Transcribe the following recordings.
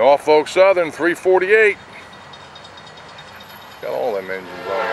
Norfolk Southern 348. Got all them engines on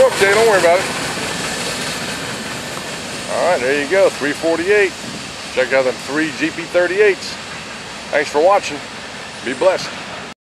You're okay, don't worry about it. All right, there you go, 348. Check out them three GP38s. Thanks for watching. Be blessed.